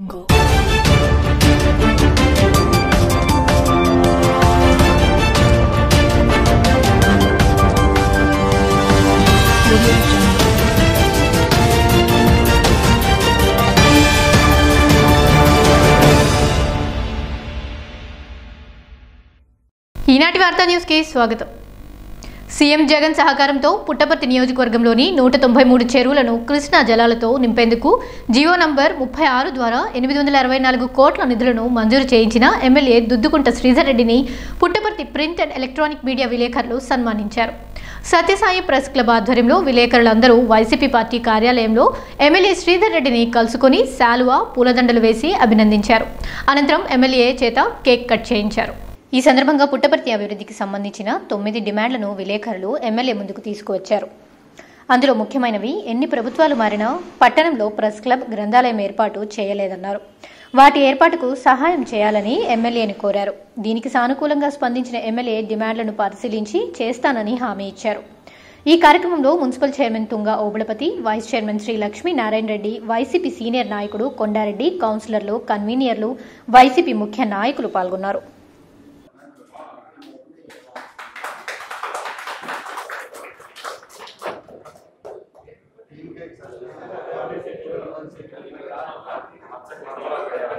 Go. Audio Jungle. ఈనాటి వార్తా న్యూస్కి స్వాగతం సీఎం జగన్ సహకారంతో పుట్టపర్తి నియోజకవర్గంలోని నూట తొంభై మూడు చెరువులను కృష్ణా జలాలతో నింపేందుకు జియో నంబర్ ముప్పై ఆరు ద్వారా ఎనిమిది వందల అరవై నాలుగు కోట్ల నిధులను మంజూరు చేయించిన ఎమ్మెల్యే దుద్దుకుంట శ్రీధర్ రెడ్డిని Puttaparthi print and electronic media విలేకరులు సన్మానించారు. సత్యసాయి ప్రెస్ క్లబ్ ఆధ్వర్యంలో విలేకరులందరూ వైసీపీ పార్టీ కార్యాలయంలో ఎమ్మెల్యే శ్రీధర్ రెడ్డిని కలుసుకొని శాలువా పూలదండలు వేసి అభినందించారు. అనంతరం ఎమ్మెల్యే చేత కేక్ కట్ చేయించారు. ఈ సందర్భంగా పుట్టపర్తి అభివృద్ధికి సంబంధించిన తొమ్మిది డిమాండ్లను విలేకరులు ఎమ్మెల్యే ముందుకు తీసుకువచ్చారు. అందులో ముఖ్యమైనవి ఎన్ని ప్రభుత్వాలు మారినా పట్టణంలో ప్రెస్ క్లబ్ గ్రంథాలయం ఏర్పాటు చేయలేదన్నారు. వాటి ఏర్పాటుకు సహాయం చేయాలని ఎమ్మెల్యేని కోరారు. దీనికి సానుకూలంగా స్పందించిన ఎమ్మెల్యే డిమాండ్లను పరిశీలించి చేస్తానని హామీ ఇచ్చారు. ఈ కార్యక్రమంలో municipal chairman Tunga Obulapathi vice chairman Sri Lakshmi Narayana Reddy YCP senior నాయకుడు కొండారెడ్డి కౌన్సిలర్లు కన్వీనియర్లు వైసీపీ ముఖ్య నాయకులు పాల్గొన్నారు.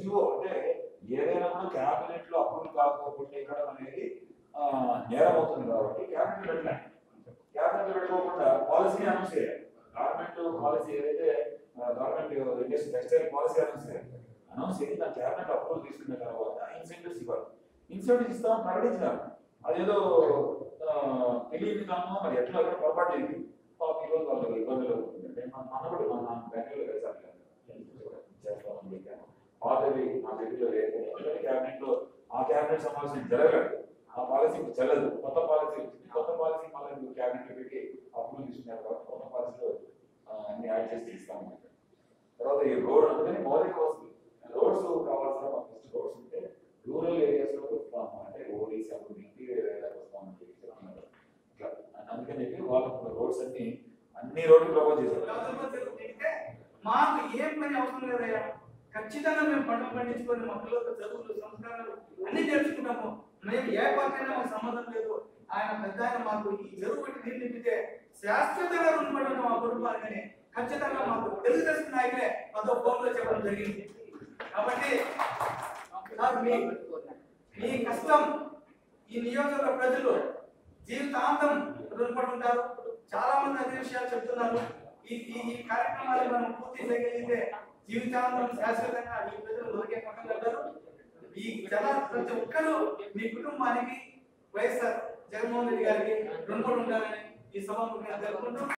గవర్నమెంట్ అంటే ఏదైనా కూడా క్యాబినెట్లో అప్రూవ్ కాకపోతే ఇవ్వడం అనేది నేరం అవుతుంది కాబట్టి క్యాబినెట్ పెట్టాలి. క్యాబినెట్ పెట్టుకోకుండా పాలసీ అనౌన్స్ చేయాలి. గవర్నమెంట్ పాలసీ ఏదైతే government industry textile policy announce చేయాలి. అనౌన్స్ చేసి దాని క్యాబినెట్ అప్రూవల్ తీసుకున్న తర్వాత ఇన్సెంటివ్స్ ఇవ్వాలి. ఇన్సెంటివ్స్ ఇస్తామని ప్రకటించాలి. అదేదో తెలియదు తెలియని మరి ఎట్లా పొరపాటు జరిగింది పాప ఈరోజు వాళ్ళు ఇబ్బందులు అంటే మన మన కూడా మన బెంగళూరు కలిసారు పాతవి మా దగ్గర లేదు క్యాబినెట్లో ఆ క్యాబినెట్ సమావేశం జరగలేదు ఆ పాలసీ చెల్లదు. కొత్త పాలసీ వచ్చింది. కొత్త పాలసీ మళ్ళీ క్యాబినెట్లో పెట్టి అప్రూవల్ తీసుకున్నారు కాబట్టి కొత్త పాలసీలో అన్ని యాడ్ చేసి ఇస్తాం తర్వాత ఈ రోడ్ అందుకని మౌలిక వస్తుంది రోడ్స్ కావాల్సిన ఫస్ట్ రోడ్స్ ఉంటే రూరల్ ఏరియాస్లో వస్తాము అంటే ఓడీసీ అప్పుడు ఇంటీరియర్ ఏరియాకి వస్తామని చెప్పి చెప్తున్నారు అందుకని చెప్పి వాళ్ళకు రోడ్స్ అన్ని అన్ని రోడ్లు ప్రపోజ్ చేశారు. మాకు ఏం పని అవసరం లేదయ్యా? ఖచ్చితంగా మేము పంట పండించుకొని మా చదువులు సంస్కారాలు అన్ని నేర్చుకుంటాము మేము ఏ పార్టీ మాకు సంబంధం లేదు. ఆయన పెద్ద ఆయన మాకు ఈ చెరువు పెట్టి నీళ్ళు నింపితే శాశ్వతంగా రుణపడిన మా కుటుంబానికని ఖచ్చితంగా మాకు తెలుగుదేశం నాయకులే మాతో ఫోన్లో చెప్పడం జరిగింది. కాబట్టి మీ కష్టం ఈ నియోజకవర్గ ప్రజలు జీవితాంతం రుణపడుంటారు చాలా మంది అన్ని విషయాలు చెప్తున్నారు. ఈ ఈ ఈ కార్యక్రమాలు మనం పూర్తి చేయగలిగితే జీవితాంతం శాశ్వతంగా మీ ప్రజలు దొరికే పక్కగలరు ఈ జన ప్రతి ఒక్కరూ మీ కుటుంబానికి వైఎస్ఆర్ జగన్మోహన్ రెడ్డి గారికి రుణపడి ఉండాలని ఈ సభ తెలుపుకుంటూ